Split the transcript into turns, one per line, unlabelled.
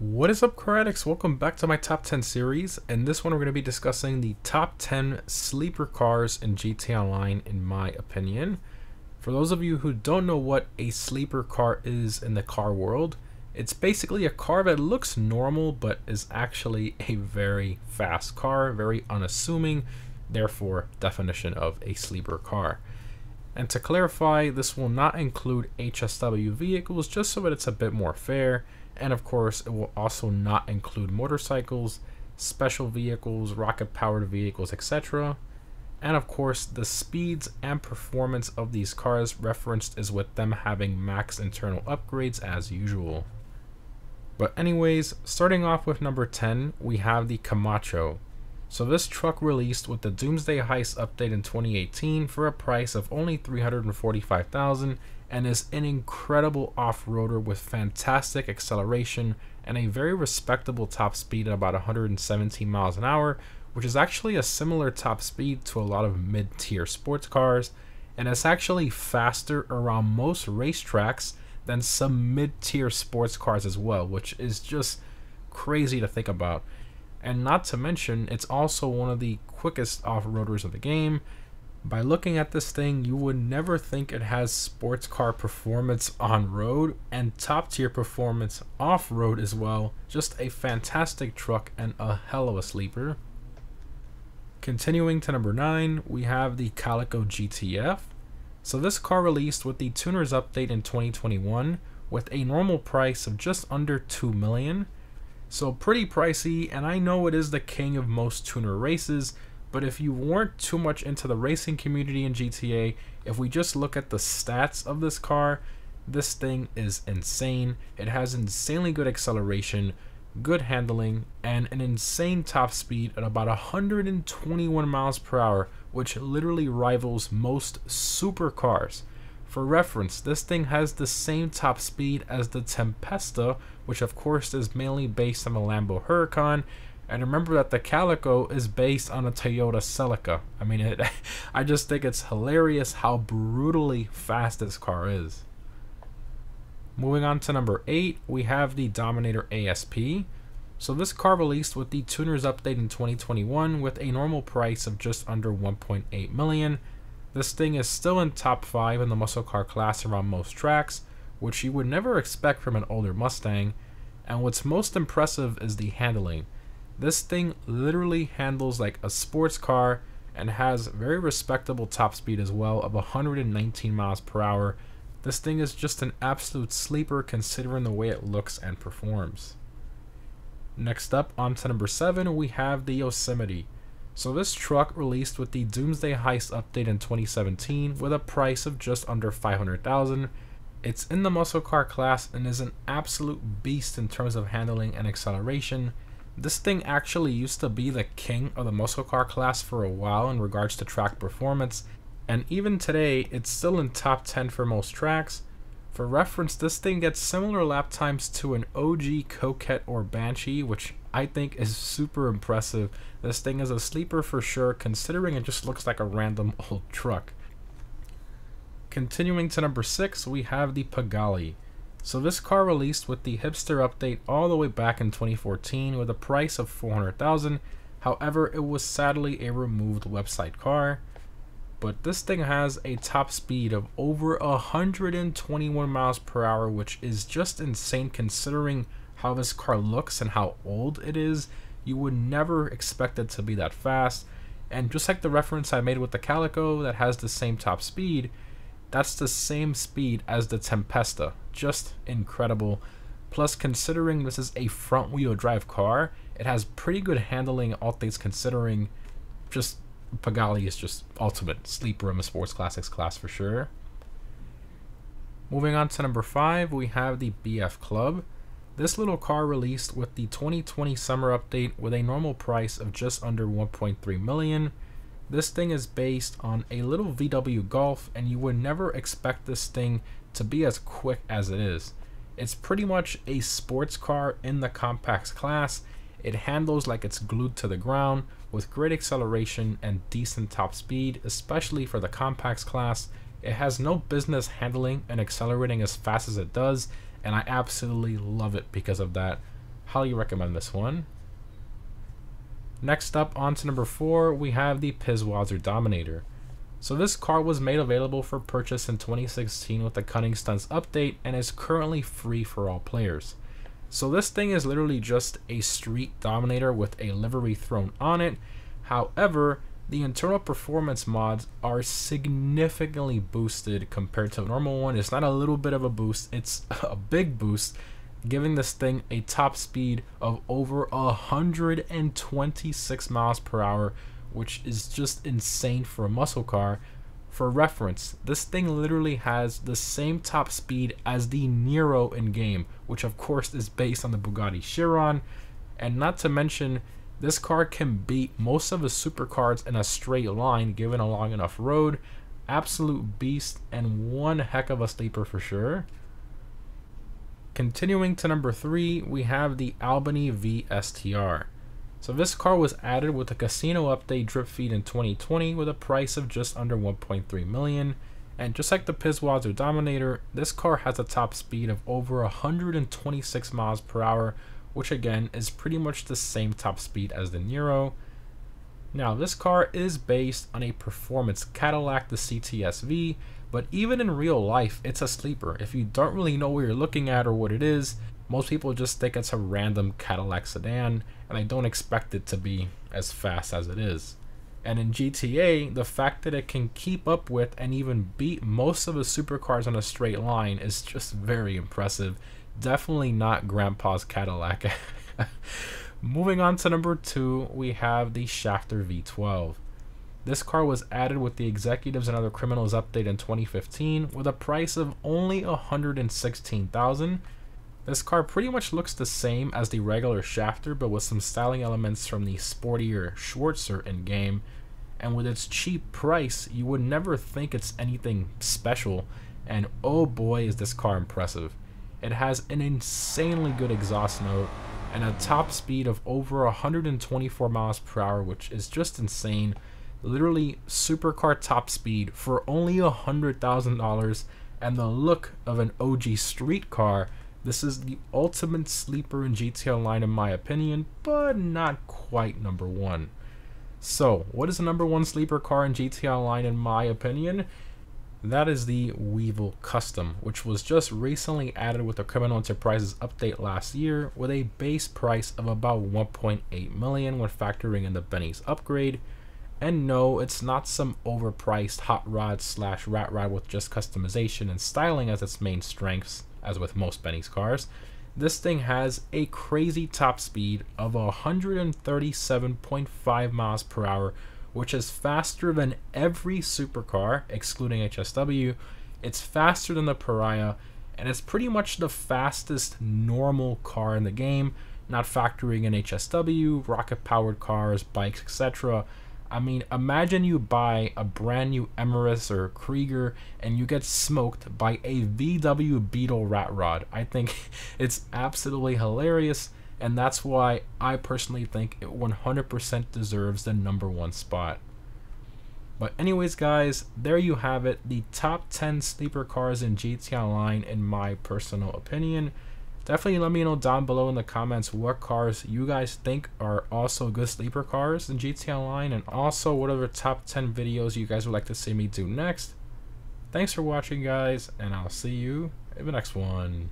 What is up, car? Welcome back to my top 10 series. In this one, we're going to be discussing the top 10 sleeper cars in GTA Online, in my opinion. For those of you who don't know what a sleeper car is in the car world, it's basically a car that looks normal but is actually a very fast car, very unassuming, therefore, definition of a sleeper car. And to clarify, this will not include HSW vehicles just so that it's a bit more fair and of course it will also not include motorcycles, special vehicles, rocket powered vehicles, etc. And of course, the speeds and performance of these cars referenced is with them having max internal upgrades as usual. But anyways, starting off with number 10, we have the Camacho. So this truck released with the Doomsday Heist update in 2018 for a price of only 345,000 and is an incredible off-roader with fantastic acceleration and a very respectable top speed at about 117 miles an hour, which is actually a similar top speed to a lot of mid-tier sports cars, and it's actually faster around most racetracks than some mid-tier sports cars as well, which is just crazy to think about. And not to mention, it's also one of the quickest off-roaders of the game, by looking at this thing, you would never think it has sports car performance on road and top tier performance off road as well. Just a fantastic truck and a hell of a sleeper. Continuing to number 9, we have the Calico GTF. So this car released with the tuners update in 2021 with a normal price of just under 2 million. So pretty pricey and I know it is the king of most tuner races, but if you weren't too much into the racing community in GTA, if we just look at the stats of this car, this thing is insane. It has insanely good acceleration, good handling, and an insane top speed at about 121 miles per hour, which literally rivals most supercars. For reference, this thing has the same top speed as the Tempesta, which of course is mainly based on the Lambo Huracan, and remember that the Calico is based on a Toyota Celica. I mean, it, I just think it's hilarious how brutally fast this car is. Moving on to number 8, we have the Dominator ASP. So this car released with the tuners update in 2021 with a normal price of just under 1.8 million. This thing is still in top 5 in the muscle car class around most tracks, which you would never expect from an older Mustang. And what's most impressive is the handling. This thing literally handles like a sports car and has very respectable top speed as well of 119 miles per hour. This thing is just an absolute sleeper considering the way it looks and performs. Next up, on to number 7, we have the Yosemite. So this truck released with the Doomsday Heist update in 2017 with a price of just under 500,000. It's in the muscle car class and is an absolute beast in terms of handling and acceleration. This thing actually used to be the king of the muscle car class for a while in regards to track performance, and even today, it's still in top 10 for most tracks. For reference, this thing gets similar lap times to an OG Coquette or Banshee, which I think is super impressive. This thing is a sleeper for sure, considering it just looks like a random old truck. Continuing to number 6, we have the Pigalle. So this car released with the hipster update all the way back in 2014 with a price of 400,000. However, it was sadly a removed website car. But this thing has a top speed of over 121 miles per hour, which is just insane considering how this car looks and how old it is. You would never expect it to be that fast. And just like the reference I made with the Calico that has the same top speed, that's the same speed as the Tempesta. Just incredible. Plus, considering this is a front wheel drive car, it has pretty good handling, all things considering. Just Pigalle is just ultimate sleeper in the sports classics class for sure. Moving on to number 5, we have the BF Club. This little car released with the 2020 summer update with a normal price of just under 1.3 million. This thing is based on a little VW Golf, and you would never expect this thing to be as quick as it is. It's pretty much a sports car in the compacts class. It handles like it's glued to the ground with great acceleration and decent top speed, especially for the compacts class. It has no business handling and accelerating as fast as it does, and I absolutely love it because of that. Highly recommend this one. Next up, on to number four, we have the Pisswasser Dominator. So this car was made available for purchase in 2016 with the Cunning Stunts update and is currently free for all players. So this thing is literally just a street Dominator with a livery thrown on it. However, the internal performance mods are significantly boosted compared to a normal one. It's not a little bit of a boost, it's a big boost giving this thing a top speed of over 126 miles per hour, which is just insane for a muscle car. For reference, this thing literally has the same top speed as the Nero in game, which of course is based on the Bugatti Chiron, and not to mention this car can beat most of the supercars in a straight line given a long enough road. Absolute beast and one heck of a sleeper for sure. Continuing to number three, we have the Albany VSTR. So this car was added with a casino update drip feed in 2020 with a price of just under 1.3 million. And just like the Pisswasser Dominator, this car has a top speed of over 126 miles per hour, which again is pretty much the same top speed as the Nero. Now this car is based on a performance Cadillac, the CTS-V, but even in real life, it's a sleeper. If you don't really know what you're looking at or what it is, most people just think it's a random Cadillac sedan, and they don't expect it to be as fast as it is. And in GTA, the fact that it can keep up with and even beat most of the supercars on a straight line is just very impressive. Definitely not Grandpa's Cadillac. Moving on to number two, we have the Schafter V12. This car was added with the Executives and Other Criminals update in 2015 with a price of only 116,000. This car pretty much looks the same as the regular Schafter but with some styling elements from the sportier Schwarzer in game. And with its cheap price, you would never think it's anything special. And oh boy, is this car impressive. It has an insanely good exhaust note and a top speed of over 124 miles per hour, which is just insane literally supercar top speed for only a hundred thousand dollars and the look of an OG street car. This is the ultimate sleeper in GT Online in my opinion, but not quite number one. So, what is the number one sleeper car in GT Online in my opinion? That is the Weevil Custom, which was just recently added with the Criminal Enterprises update last year with a base price of about 1.8 million when factoring in the Benny's upgrade. And no, it's not some overpriced hot rod slash rat rod with just customization and styling as its main strengths, as with most Benny's cars. This thing has a crazy top speed of 137.5 miles per hour, which is faster than every supercar, excluding HSW. It's faster than the Pariah, and it's pretty much the fastest normal car in the game, not factoring in HSW, rocket powered cars, bikes, etc. I mean, imagine you buy a brand new Emerus or Krieger and you get smoked by a VW Beetle rat rod. I think it's absolutely hilarious, and that's why I personally think it 100% deserves the number one spot. But anyways, guys, there you have it. The top 10 sleeper cars in GT Online, in my personal opinion definitely let me know down below in the comments what cars you guys think are also good sleeper cars in GT Online and also what other top 10 videos you guys would like to see me do next. Thanks for watching guys and I'll see you in the next one.